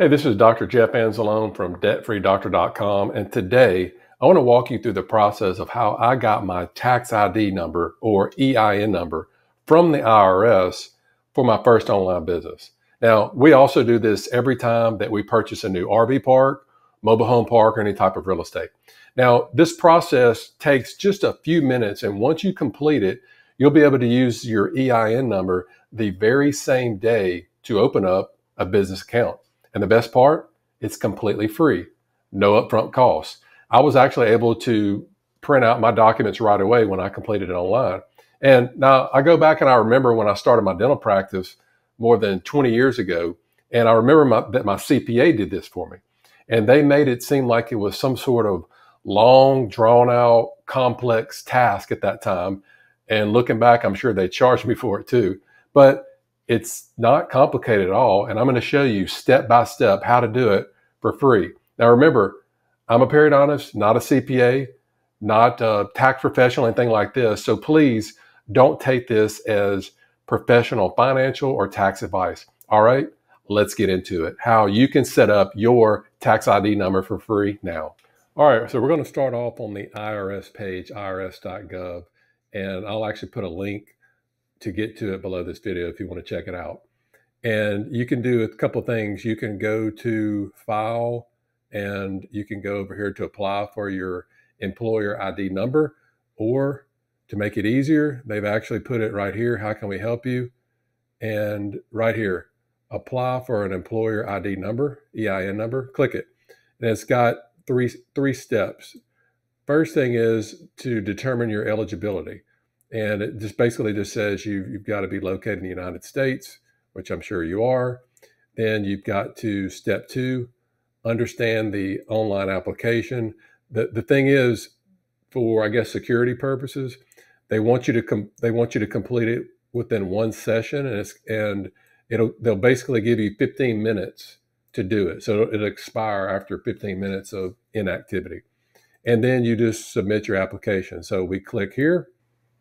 Hey, this is Dr. Jeff Anzalone from debtfreedoctor.com. And today I want to walk you through the process of how I got my tax ID number or EIN number from the IRS for my first online business. Now, we also do this every time that we purchase a new RV park, mobile home park, or any type of real estate. Now, this process takes just a few minutes. And once you complete it, you'll be able to use your EIN number the very same day to open up a business account. And the best part, it's completely free, no upfront costs. I was actually able to print out my documents right away when I completed it online. And now I go back and I remember when I started my dental practice more than 20 years ago, and I remember my, that my CPA did this for me. And they made it seem like it was some sort of long, drawn out, complex task at that time. And looking back, I'm sure they charged me for it too. But it's not complicated at all. And I'm going to show you step by step how to do it for free. Now, remember, I'm a periodontist, not a CPA, not a tax professional, anything like this. So please don't take this as professional financial or tax advice. All right, let's get into it. How you can set up your tax ID number for free now. All right, so we're going to start off on the IRS page, irs.gov, and I'll actually put a link to get to it below this video if you want to check it out. And you can do a couple things. You can go to file and you can go over here to apply for your employer ID number or to make it easier, they've actually put it right here. How can we help you? And right here, apply for an employer ID number, EIN number, click it. And it's got three, three steps. First thing is to determine your eligibility. And it just basically just says you, you've got to be located in the United States, which I'm sure you are. Then you've got to step two, understand the online application. The, the thing is, for I guess security purposes, they want you to com- they want you to complete it within one session, and it's and it'll they'll basically give you 15 minutes to do it. So it'll expire after 15 minutes of inactivity, and then you just submit your application. So we click here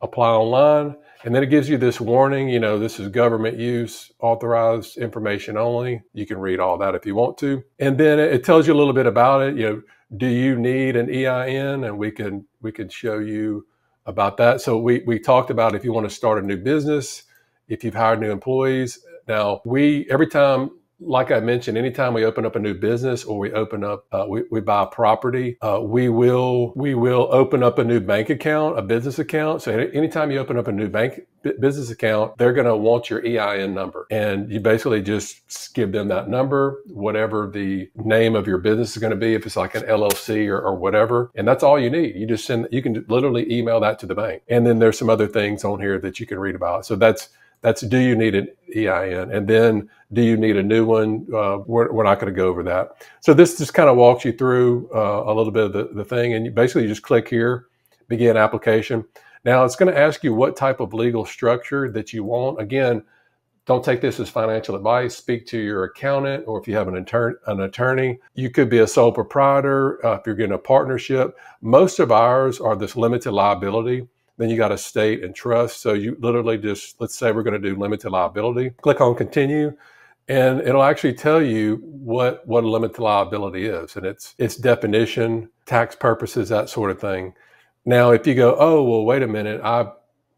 apply online. And then it gives you this warning, you know, this is government use, authorized information only. You can read all that if you want to. And then it tells you a little bit about it. You know, do you need an EIN? And we can we can show you about that. So we we talked about if you want to start a new business, if you've hired new employees. Now we every time like I mentioned, anytime we open up a new business or we open up, uh, we, we buy a property, uh, we will we will open up a new bank account, a business account. So anytime you open up a new bank business account, they're going to want your EIN number, and you basically just give them that number, whatever the name of your business is going to be, if it's like an LLC or, or whatever, and that's all you need. You just send, you can literally email that to the bank, and then there's some other things on here that you can read about. So that's that's do you need an EIN? And then do you need a new one? Uh, we're, we're, not going to go over that. So this just kind of walks you through uh, a little bit of the, the thing. And you basically you just click here, begin application. Now it's going to ask you what type of legal structure that you want. Again, don't take this as financial advice. Speak to your accountant, or if you have an, an attorney, you could be a sole proprietor. Uh, if you're getting a partnership, most of ours are this limited liability. Then you got estate and trust. So you literally just, let's say we're going to do limited liability. Click on continue and it'll actually tell you what, what a limited liability is and its, its definition, tax purposes, that sort of thing. Now, if you go, oh, well, wait a minute, I,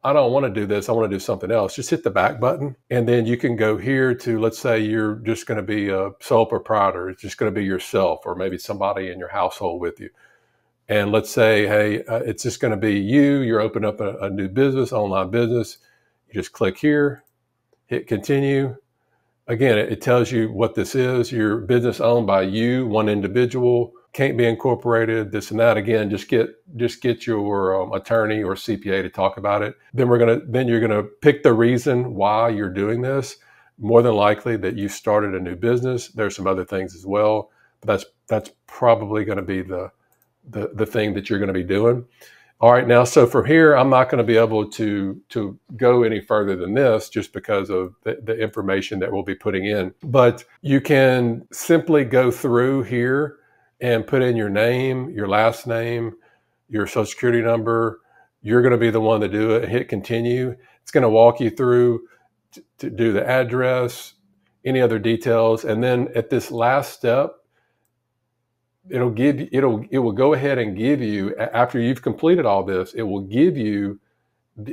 I don't want to do this. I want to do something else. Just hit the back button. And then you can go here to, let's say you're just going to be a sole proprietor. It's just going to be yourself or maybe somebody in your household with you and let's say, hey, uh, it's just going to be you. You're opening up a, a, new business, online business. You just click here, hit continue. Again, it, it tells you what this is. Your business owned by you, one individual, can't be incorporated. This and that. Again, just get just get your um, attorney or CPA to talk about it. Then we're gonna then you're gonna pick the reason why you're doing this. More than likely that you started a new business. There's some other things as well, but that's that's probably going to be the the, the thing that you're going to be doing. All right, now, so from here, I'm not going to be able to, to go any further than this just because of the, the information that we'll be putting in. But you can simply go through here and put in your name, your last name, your social security number. You're going to be the one to do it. Hit continue. It's going to walk you through to, to do the address, any other details. And then at this last step, it'll give it'll it will go ahead and give you after you've completed all this, it will give you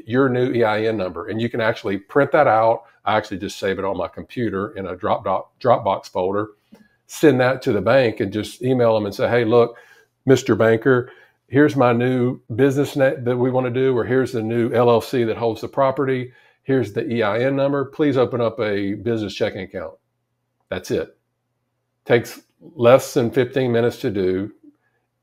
your new EIN number, and you can actually print that out. I actually just save it on my computer in a Dropbox folder, send that to the bank, and just email them and say, "Hey, look, Mr. Banker." Here's my new business net that we want to do, or here's the new LLC that holds the property Here's the EIN number. Please open up a business checking account. That's it. Takes less than 15 minutes to do.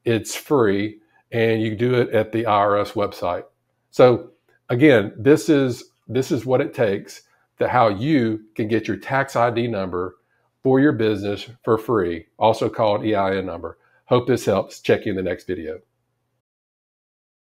It's free and you do it at the IRS website. So again, this is this is what it takes to how you can get your tax ID number for your business for free, also called EIN number. Hope this helps. Check you in the next video.